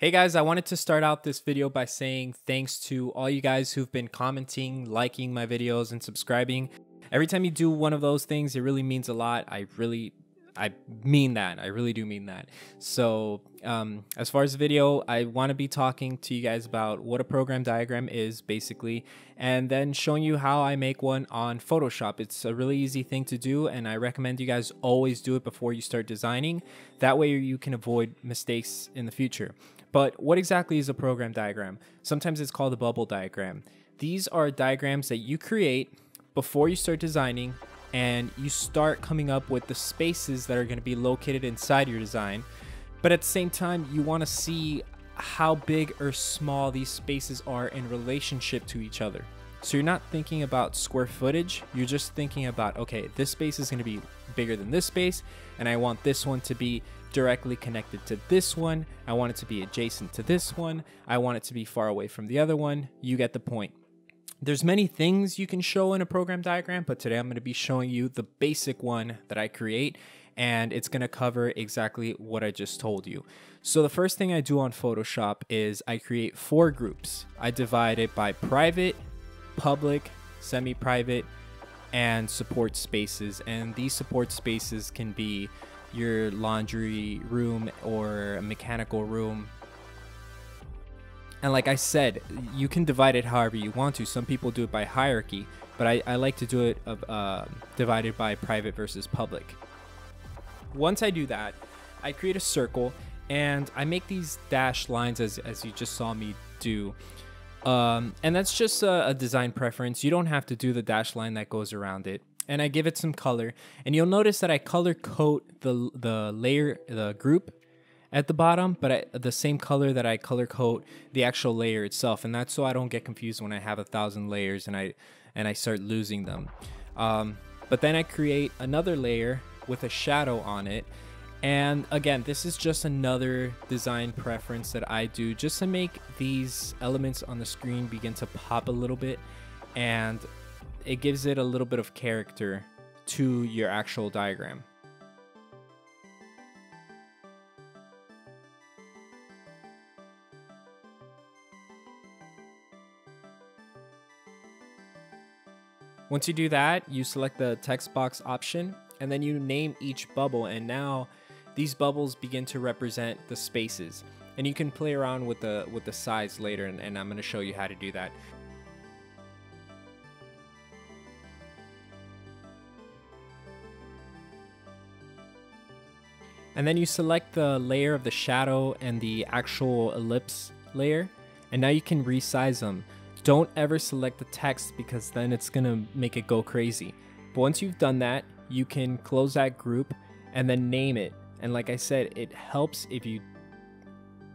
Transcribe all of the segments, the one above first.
Hey guys, I wanted to start out this video by saying thanks to all you guys who've been commenting, liking my videos, and subscribing. Every time you do one of those things, it really means a lot. I really I mean that. I really do mean that. So, um, as far as the video, I want to be talking to you guys about what a program diagram is, basically, and then showing you how I make one on Photoshop. It's a really easy thing to do, and I recommend you guys always do it before you start designing. That way, you can avoid mistakes in the future. But what exactly is a program diagram? Sometimes it's called a bubble diagram. These are diagrams that you create before you start designing and you start coming up with the spaces that are going to be located inside your design. But at the same time, you want to see how big or small these spaces are in relationship to each other. So you're not thinking about square footage, you're just thinking about, okay, this space is going to be bigger than this space, and I want this one to be directly connected to this one. I want it to be adjacent to this one. I want it to be far away from the other one. You get the point. There's many things you can show in a program diagram, but today I'm going to be showing you the basic one that I create and it's going to cover exactly what I just told you. So the first thing I do on Photoshop is I create four groups. I divide it by private, public, semi-private, and support spaces. And these support spaces can be your laundry room or a mechanical room, and like I said, you can divide it however you want to. Some people do it by hierarchy, but I, I like to do it of, uh, divided by private versus public. Once I do that, I create a circle and I make these dashed lines as, as you just saw me do. Um, and that's just a, a design preference. You don't have to do the dash line that goes around it. And I give it some color. And you'll notice that I color code the, the layer, the group at the bottom, but I, the same color that I color code the actual layer itself, and that's so I don't get confused when I have a thousand layers and I and I start losing them. Um, but then I create another layer with a shadow on it. And again, this is just another design preference that I do just to make these elements on the screen begin to pop a little bit and it gives it a little bit of character to your actual diagram. Once you do that, you select the text box option and then you name each bubble and now these bubbles begin to represent the spaces. And you can play around with the with the size later and, and I'm going to show you how to do that. And then you select the layer of the shadow and the actual ellipse layer and now you can resize them. Don't ever select the text because then it's gonna make it go crazy. But once you've done that, you can close that group and then name it. And like I said, it helps if you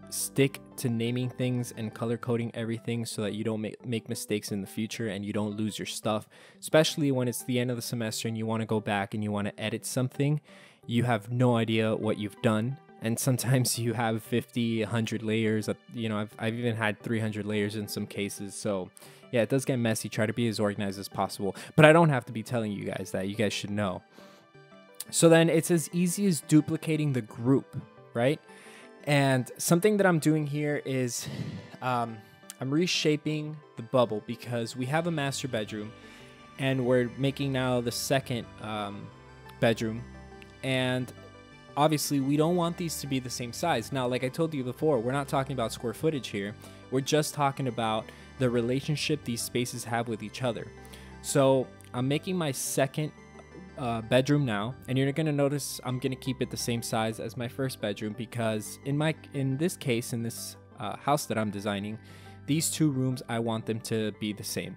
stick to naming things and color coding everything so that you don't make, make mistakes in the future and you don't lose your stuff, especially when it's the end of the semester and you want to go back and you want to edit something. You have no idea what you've done and sometimes you have 50 100 layers you know I've, I've even had 300 layers in some cases. So yeah it does get messy. Try to be as organized as possible. But i don't have to be telling you guys that. You guys should know. So then it's as easy as duplicating the group right? And something that i'm doing here is um, i'm reshaping the bubble because we have a master bedroom and we're making now the second um, bedroom. And obviously we don't want these to be the same size. Now, like I told you before, we're not talking about square footage here. We're just talking about the relationship these spaces have with each other. So I'm making my second uh, bedroom now, and you're gonna notice I'm gonna keep it the same size as my first bedroom because in my in this case in this uh, house that I'm designing, these two rooms I want them to be the same.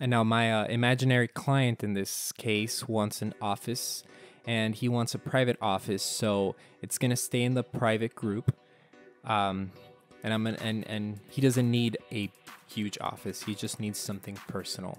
And now my uh, imaginary client in this case wants an office and he wants a private office. So it's going to stay in the private group. Um, and I'm gonna, and, and he doesn't need a huge office. He just needs something personal.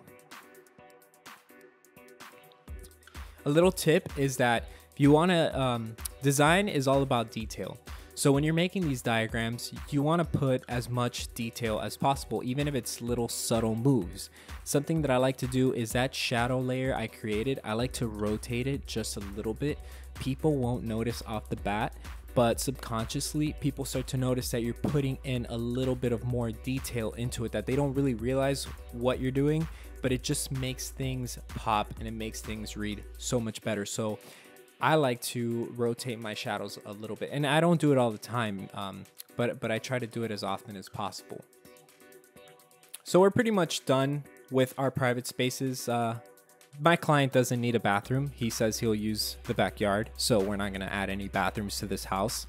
A little tip is that if you want to, um, design is all about detail. So when you're making these diagrams, you want to put as much detail as possible, even if it's little subtle moves. Something that I like to do is that shadow layer I created, I like to rotate it just a little bit people won't notice off the bat, but subconsciously people start to notice that you're putting in a little bit of more detail into it that they don't really realize what you're doing, but it just makes things pop and it makes things read so much better. So I like to rotate my shadows a little bit, and I don't do it all the time, um, but but I try to do it as often as possible. So we're pretty much done with our private spaces. Uh, my client doesn't need a bathroom. He says he'll use the backyard, so we're not going to add any bathrooms to this house.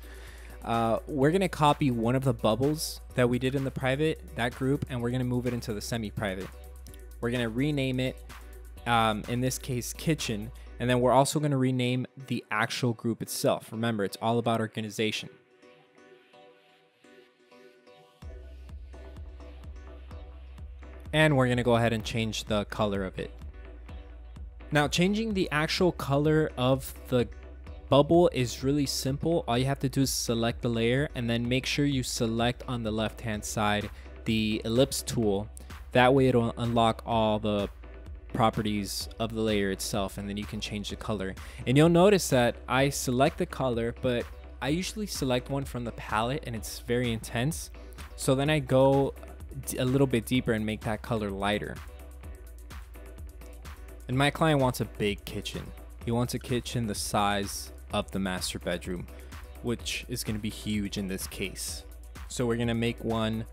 Uh, we're going to copy one of the bubbles that we did in the private, that group, and we're going to move it into the semi-private. We're going to rename it, um, in this case, kitchen, and then we're also going to rename the actual group itself. Remember, it's all about organization. And we're going to go ahead and change the color of it. Now, changing the actual color of the bubble is really simple. All you have to do is select the layer and then make sure you select on the left hand side the ellipse tool. That way it'll unlock all the properties of the layer itself and then you can change the color. And you'll notice that I select the color, but I usually select one from the palette and it's very intense. So then I go a little bit deeper and make that color lighter. And my client wants a big kitchen. He wants a kitchen the size of the master bedroom, which is going to be huge in this case. So we're going to make one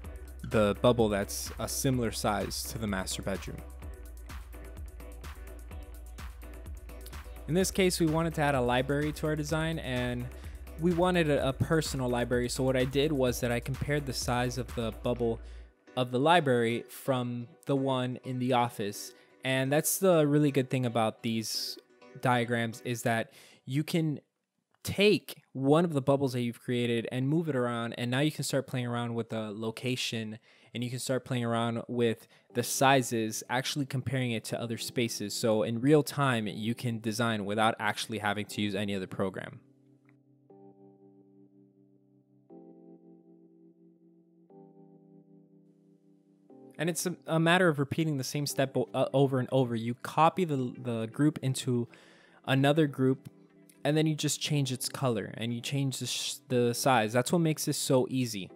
the bubble that's a similar size to the master bedroom. In this case, we wanted to add a library to our design and we wanted a, a, personal library. So what I did was that I compared the size of the bubble of the library from the one in the office and that's the really good thing about these diagrams is that you can take one of the bubbles that you've created and move it around and now you can start playing around with the location and you can start playing around with the sizes actually comparing it to other spaces so in real time you can design without actually having to use any other program and it's a, matter of repeating the same step uh, over and over. You copy the the group into another group, and then you just change its color and you change the, the size. That's what makes this so easy.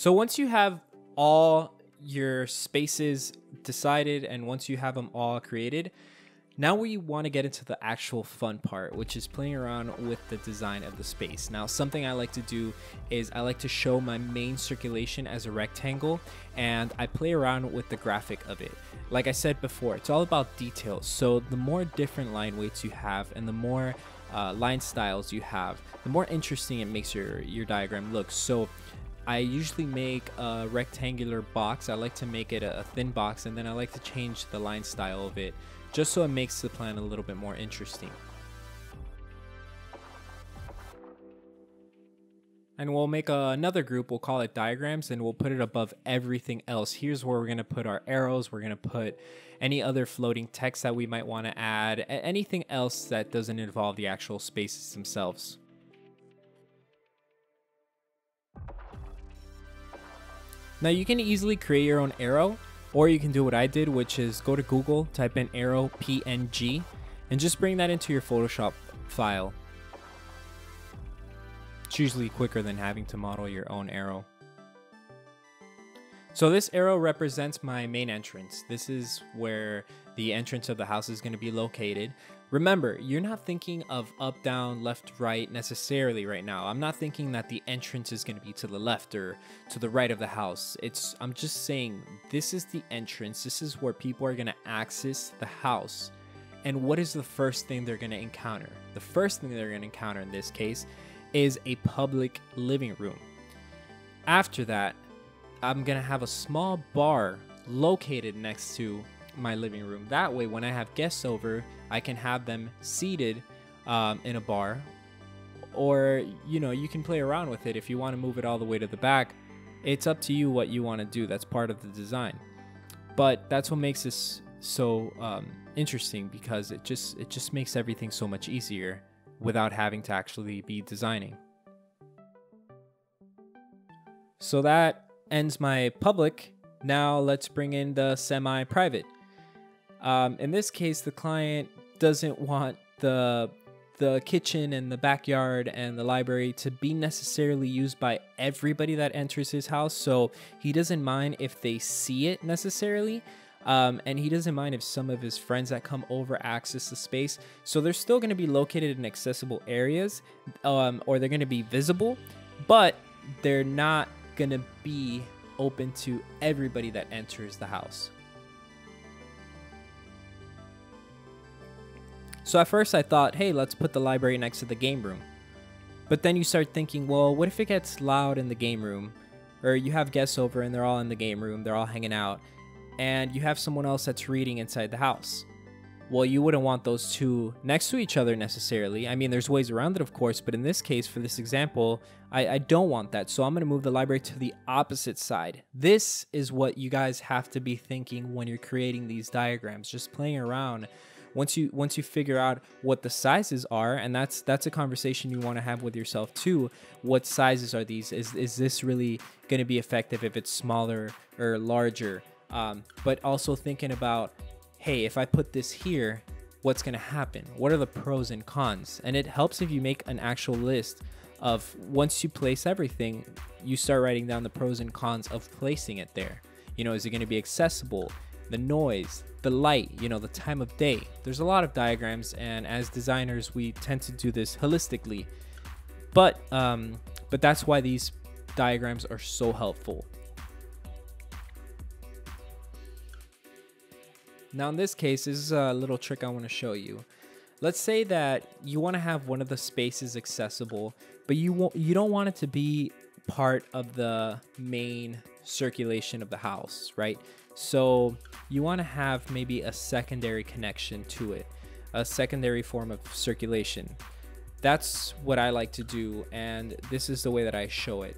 So once you have all your spaces decided and once you have them all created, now we want to get into the actual fun part, which is playing around with the design of the space. Now, something I like to do is I like to show my main circulation as a rectangle and I play around with the graphic of it. Like I said before, it's all about details. So the more different line weights you have and the more uh, line styles you have, the more interesting it makes your, your diagram look. So I usually make a rectangular box. I like to make it a, thin box and then I like to change the line style of it just so it makes the plan a little bit more interesting. And we'll make a, another group, we'll call it diagrams, and we'll put it above everything else. Here's where we're gonna put our arrows, we're gonna put any other floating text that we might wanna add, anything else that doesn't involve the actual spaces themselves. Now you can easily create your own arrow or you can do what I did, which is go to Google, type in arrow PNG, and just bring that into your Photoshop file. It's usually quicker than having to model your own arrow. So this arrow represents my main entrance. This is where the entrance of the house is going to be located. Remember, you're not thinking of up, down, left, right necessarily right now. I'm not thinking that the entrance is going to be to the left or to the right of the house. It's I'm just saying this is the entrance. This is where people are going to access the house. And what is the first thing they're going to encounter? The first thing they're going to encounter in this case is a public living room. After that, I'm going to have a small bar located next to my living room. That way, when I have guests over, I can have them seated um, in a bar. Or, you know, you can play around with it if you want to move it all the way to the back. It's up to you what you want to do. That's part of the design. But that's what makes this so um, interesting because it just it just makes everything so much easier without having to actually be designing. So that ends my public. Now let's bring in the semi-private. Um, in this case, the client doesn't want the the kitchen and the backyard and the library to be necessarily used by everybody that enters his house. So he doesn't mind if they see it necessarily. Um, and he doesn't mind if some of his friends that come over access the space. So they're still going to be located in accessible areas, um, or they're going to be visible, but they're not going to be open to everybody that enters the house. So at first I thought, hey, let's put the library next to the game room. But then you start thinking, well, what if it gets loud in the game room? Or you have guests over and they're all in the game room, they're all hanging out, and you have someone else that's reading inside the house. Well, you wouldn't want those two next to each other necessarily. I mean, there's ways around it, of course, but in this case, for this example, I, I don't want that. So I'm going to move the library to the opposite side. This is what you guys have to be thinking when you're creating these diagrams, just playing around once you once you figure out what the sizes are and that's that's a conversation you want to have with yourself too what sizes are these? Is is this really going to be effective if it's smaller or larger? Um, but also thinking about hey if i put this here what's going to happen? What are the pros and cons? And it helps if you make an actual list of once you place everything you start writing down the pros and cons of placing it there. You know is it going to be accessible the noise, the light, you know, the time of day. There's a lot of diagrams, and as designers, we tend to do this holistically. But um, but that's why these diagrams are so helpful. Now in this case, this is a little trick I want to show you. Let's say that you want to have one of the spaces accessible, but you won't, you don't want it to be part of the main circulation of the house, right? So you want to have maybe a secondary connection to it, a secondary form of circulation. That's what I like to do, and this is the way that I show it.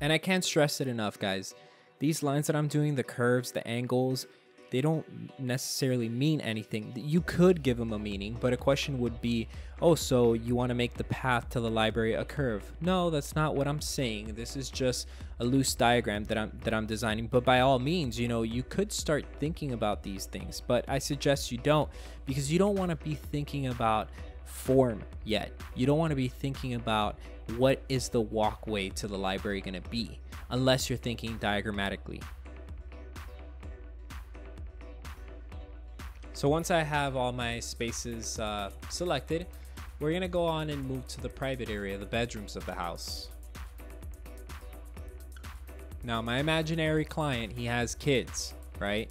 And I can't stress it enough, guys. These lines that I'm doing, the curves, the angles, they don't necessarily mean anything. You could give them a meaning, but a question would be, oh, so you want to make the path to the library a curve? No, that's not what I'm saying. This is just a loose diagram that I'm that I'm designing. But by all means, you know, you could start thinking about these things, but I suggest you don't because you don't want to be thinking about form yet. You don't want to be thinking about what is the walkway to the library going to be unless you're thinking diagrammatically. So once I have all my spaces uh, selected, we're gonna go on and move to the private area, the bedrooms of the house. Now my imaginary client, he has kids, right?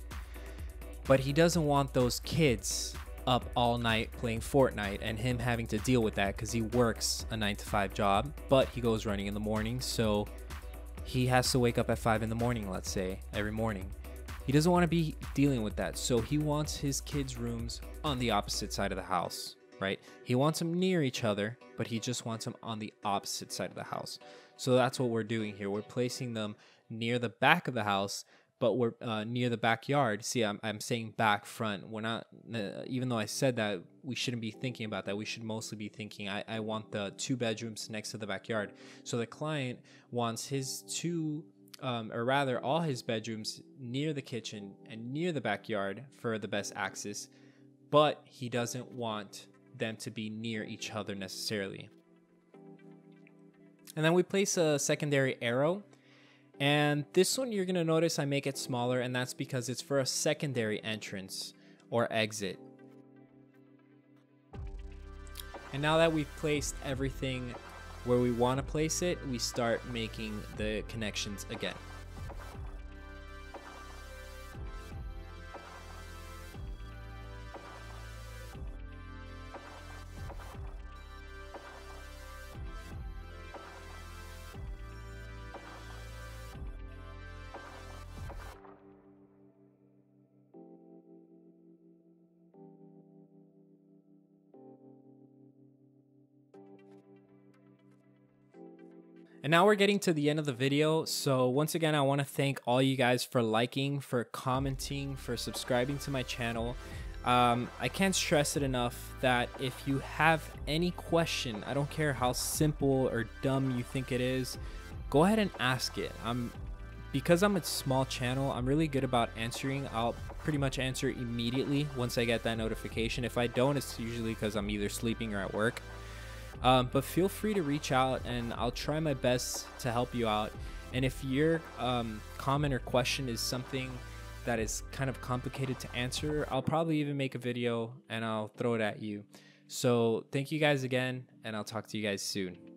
But he doesn't want those kids up all night playing Fortnite and him having to deal with that because he works a 9 to 5 job, but he goes running in the morning, so he has to wake up at 5 in the morning, let's say, every morning. He doesn't want to be dealing with that. So he wants his kids' rooms on the opposite side of the house, right? He wants them near each other, but he just wants them on the opposite side of the house. So that's what we're doing here. We're placing them near the back of the house, but we're uh, near the backyard. See, I'm, I'm saying back front. We're not, uh, even though I said that, we shouldn't be thinking about that. We should mostly be thinking, I, I want the two bedrooms next to the backyard. So the client wants his two um, or rather all his bedrooms near the kitchen and near the backyard for the best access, but he doesn't want them to be near each other necessarily. And then we place a secondary arrow. And this one you're gonna notice I make it smaller and that's because it's for a secondary entrance or exit. And now that we've placed everything where we want to place it, we start making the connections again. And now we're getting to the end of the video. So once again, I want to thank all you guys for liking, for commenting, for subscribing to my channel. Um, I can't stress it enough that if you have any question, I don't care how simple or dumb you think it is, go ahead and ask it. I'm because I'm a small channel, I'm really good about answering. I'll pretty much answer immediately once I get that notification. If I don't, it's usually because I'm either sleeping or at work. Um, but feel free to reach out and I'll try my best to help you out. And if your um, comment or question is something that is kind of complicated to answer, I'll probably even make a video and I'll throw it at you. So thank you guys again, and I'll talk to you guys soon.